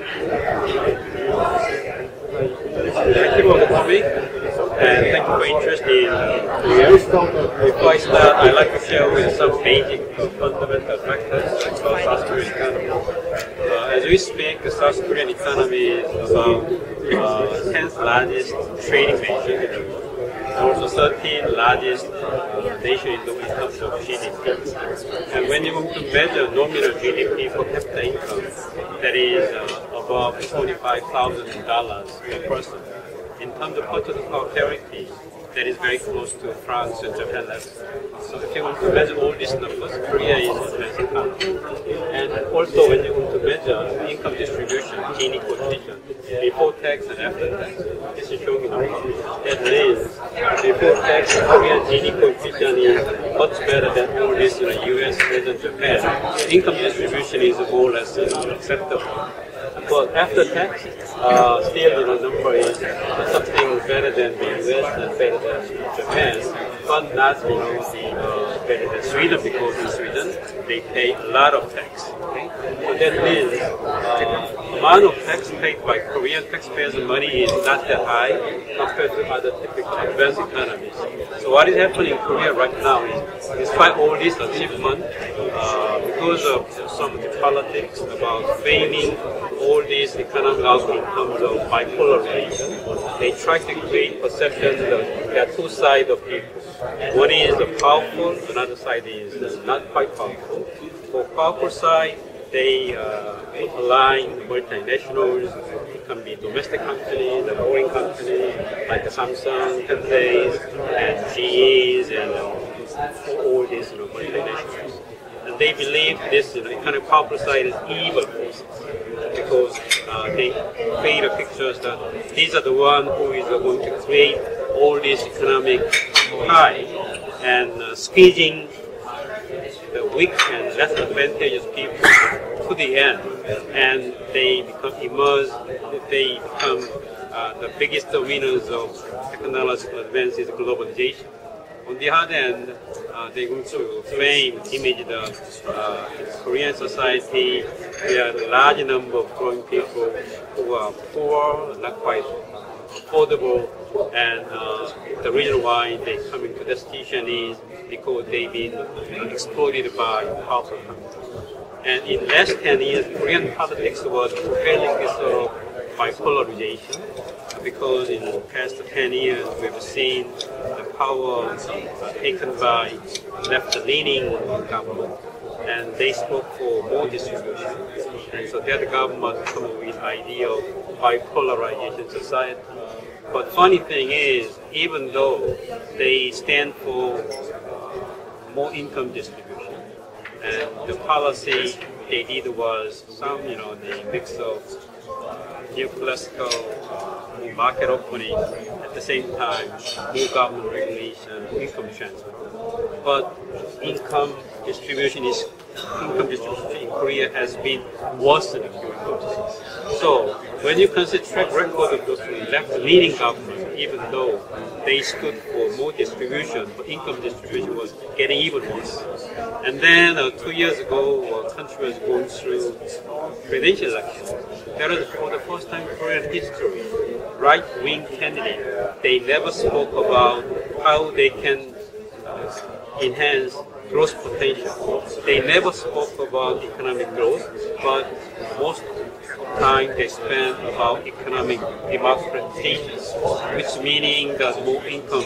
Thank you for the topic, and thank you for interest in Korea. Before I like to share with some basic fundamental factors about South Korean economy. Uh, as we speak, the South Korean economy is about uh, 10th largest trading nation in the world also 13th largest uh, nation in the terms of GDP. And when you measure nominal GDP per capita income, that is uh, above $25,000 per person. In terms of power parity, that is very close to France and Japan level. So if you want to measure all these numbers, Korea is advanced economy. And also when you want to measure income distribution, Gini coefficient, before tax and after tax, this is showing in That means before tax, Korean Gini coefficient is much better than all this you know, US and Japan. Income distribution is more or less acceptable. But after tax, uh, still the number is something better than the US and better than Japan, but not you know, uh, better than Sweden because Sweden they pay a lot of tax. Okay? So that means uh, amount of tax paid by Korean taxpayers' money is not that high compared to other typical advanced economies. So what is happening in Korea right now is, despite all this achievement, uh, because of some politics about framing all these economic outcomes of bipolarization, they try to create perception that there are two sides of people. One is the powerful, another side is not quite powerful. For powerful side, they uh, align multinationals, it can be domestic companies, the foreign companies like Samsung, Hyundai, and GEs, and uh, all these you know, multinationals. And they believe this you know, economic powerful side is evil forces because uh, they create a picture that these are the one who is going to create all this economic pie and uh, squeezing the weak and less advantageous people to the end, and they become emerge, they become uh, the biggest winners of technological advances, globalization. On the other hand, uh, going to frame, image the uh, Korean society. There are a large number of growing people who are poor, not quite affordable, and uh, the reason why they come into this station is because they've been exploited by powerful countries. And in last 10 years, Korean politics was propelling this sort of bipolarization because in the past 10 years we've seen the power taken by left-leaning government and they spoke for more distribution. And so that government come with idea of bipolarization society. But funny thing is, even though they stand for uh, more income distribution, and the policy they did was some, you know, the mix of uh, neoclassical uh, market opening at the same time, more government regulation, income transfer. But income distribution is income distribution Korea has been worsening during those years. So when you consider track record of those left-leaning governments, even though they stood for more distribution, but income distribution was getting even worse. And then uh, two years ago, uh, country was going through presidential election. That was for the first time in Korean history. Right-wing candidate, they never spoke about how they can uh, enhance growth potential. They never spoke about economic growth, but most time they spend about economic democratization, which meaning that more income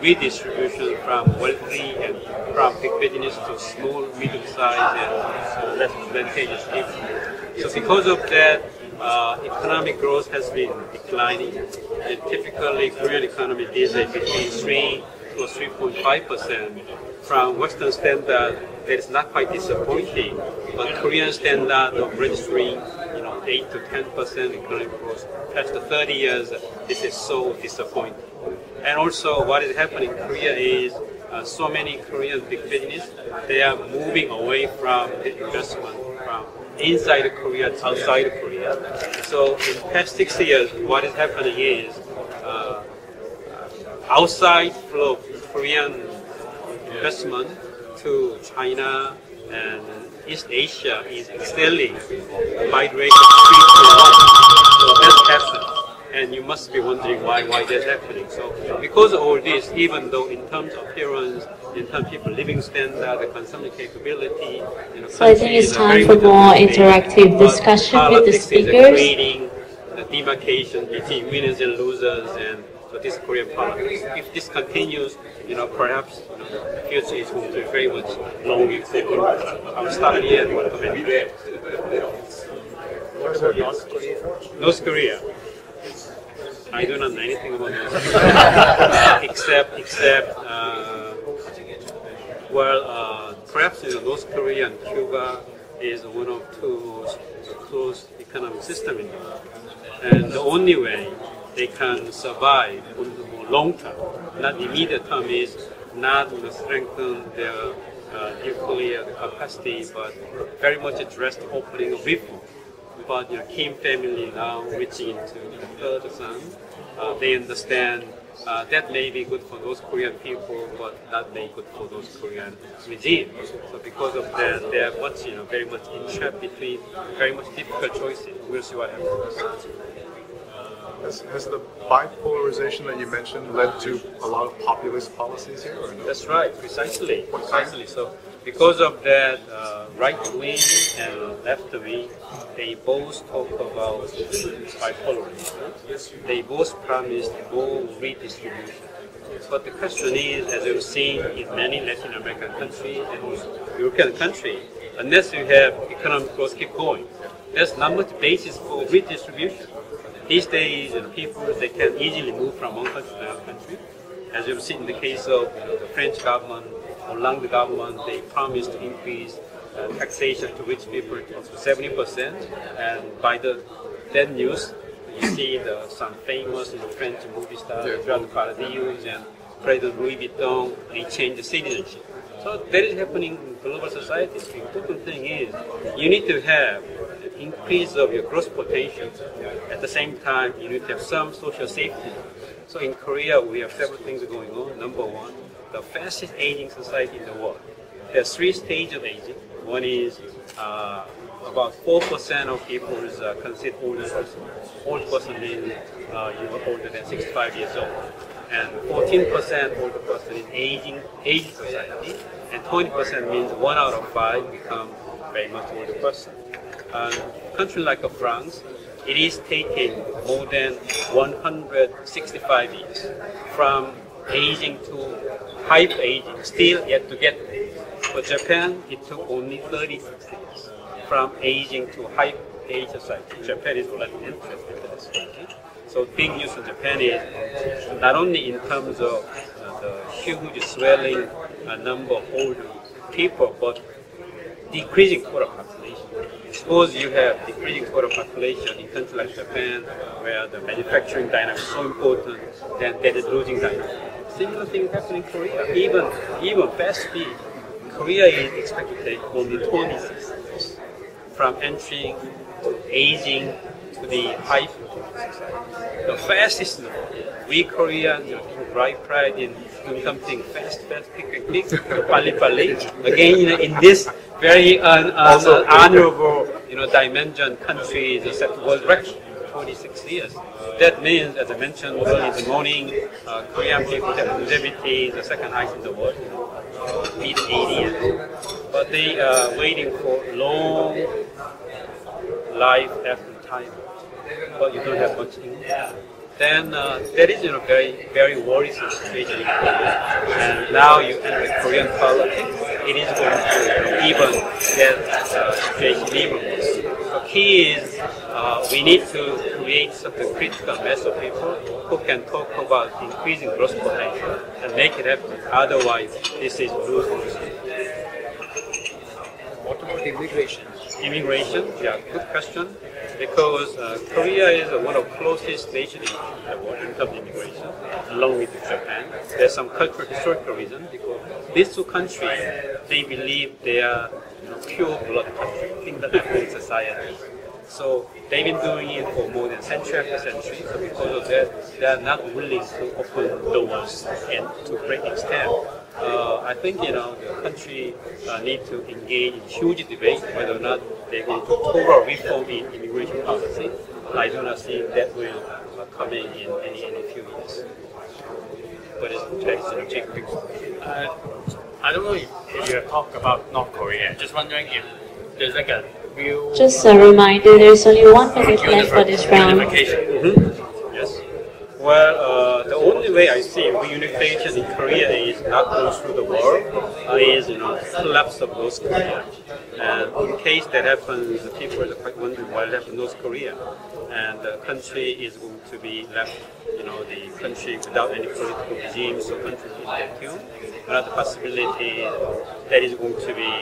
redistribution from wealthy and from big business to small, medium-sized, and less advantageous people. So because of that, uh, economic growth has been declining, and typically Korean economy is between 3 to 3.5 percent from Western standard, that is not quite disappointing, but Korean standard of registering, you know, 8 to 10 percent economic growth after 30 years, this is so disappointing. And also, what is happening in Korea is uh, so many Korean big business they are moving away from the investment from inside Korea to outside Korea. So in past six years, what is happening is uh, outside flow Korean investment to China and East Asia is excelling migration three to one. So that's. And you must be wondering why why that's happening. So because of all this, even though in terms of appearance, in terms of people living standard, the consumption capability, you know, So I think it's countries are very time for more interactive discussion with the speakers. Demarcation between winners and losers and so this Korean politics. If this continues, you know, perhaps you know, the future is going to be very much long example. I'll stop here and comment. What about North Korea? North Korea. I do not know anything about North Korea except except uh, well, uh, perhaps you know, North Korea and Cuba is one of two closed economic systems in world, and the only way they can survive on the long term, not immediate term, is not know, strengthen their uh, nuclear capacity, but very much address the opening of reform but you know, Kim family now reaching into the third son. Uh, they understand uh, that may be good for those Korean people, but not may good for those Korean regime. So because of that, they are much, you know, very much in trap between very much difficult choices. We'll see what happens. Has, has the bipolarization that you mentioned led to a lot of populist policies here? Or no? That's right, precisely, precisely. So because of that, uh, right wing and left wing, they both talk about bipolarism. They both promise more redistribution. But the question is, as we've seen in many Latin American countries and European countries, unless you have economic growth keep going, there's not much basis for redistribution. These days, know, people they can easily move from one country to another country. As you've seen in the case of the French government, Hollande government, they promised to increase uh, taxation to rich people to 70%. And by the that news, you see the, some famous you know, French movie stars, Yeah. Gerard Depardieu and President Louis Vuitton, they changed the citizenship. So that is happening in global society. The important thing is you need to have an increase of your growth potential. At the same time, you need to have some social safety. So in Korea, we have several things going on. Number one, the fastest aging society in the world. There are three stages of aging. One is uh, about 4% of people is uh, considered older. Old person means uh, you are older than 65 years old. And 14% older person is aging, aging society. And 20% means one out of five become very much older person. And country like France, it is taking more than 165 years from aging to hype aging, still yet to get there. For Japan, it took only 36 years from aging to high age society. Japan is already interested in this. So big news in Japan is not only in terms of uh, the huge swelling number of old people, but decreasing total population. Suppose you have decreasing total population in countries like Japan, where the manufacturing dynamic is so important, then that is losing dynamic. Similar thing happening in Korea. Even even fast speed, Korea is expected to take only 26 years from entering to aging to the high. The fastest in the world. We Koreans you know, take great pride in doing something fast, fast, quick, quick, quick, pali, pali. Again, you know, in this very un, un, Also- uh, honorable you know, dimension country is set world record. 46 years. That means, as I mentioned earlier in the morning, uh, Korean people have longevity the second highest in the world, mid 80s. But they are waiting for long life after retirement. But you don't have much income. Then uh, that is you know very very worrisome situation in Korea. And now you enter Korean politics, it is going to even get uh, situation even worse. The key is uh, we need to create certain critical mass of people who can talk about increasing growth potential and make it happen. Otherwise, this is lose-lose. What about immigration? Immigration, yeah, good question. Because uh, Korea is uh, one of the closest nations in the world in terms of immigration, along with Japan. There's some cultural historical reason because these two countries, they believe they are you know, pure blood country in the African society. So they've been doing it for more than century after century. So because of that, they are not willing to open doors and to great extent. Uh, I think you know the country uh, need to engage in huge debate whether or not they're going to total reform in immigration policy. I do not see that will uh, come in in any, any few years. But it's interesting. Check Uh, I don't know if, you have talked about North Korea. Just wondering if there's like a Just a reminder, there's only one minute left for this round. unification. Yes. Well, uh, the only way I see reunification in Korea is not go through the war, uh, is you know collapse of North Korea. And in case that happens, the people are quite wondering what happened to North Korea, and the country is going to be left, you know, the country without any political regime, or country vacuum. Another possibility that is going to be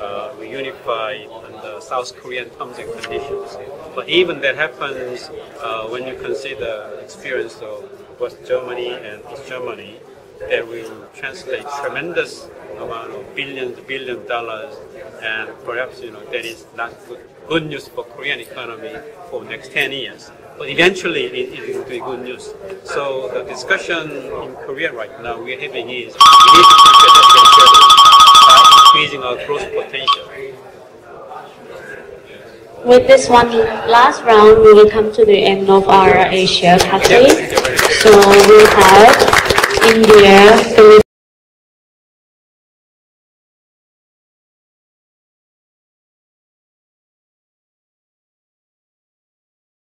uh, reunified under South Korean terms and conditions. But even that happens uh, when you consider the experience of West Germany and East Germany, that will translate tremendous amount of billions, billion dollars, and perhaps you know that is not good, good news for Korean economy for next 10 years. But eventually it, it will be good news. So the discussion in Korea right now we're having is we need to prepare by uh, increasing our growth potential. With this one last round, we will come to the end of our Asia Cafe. So we have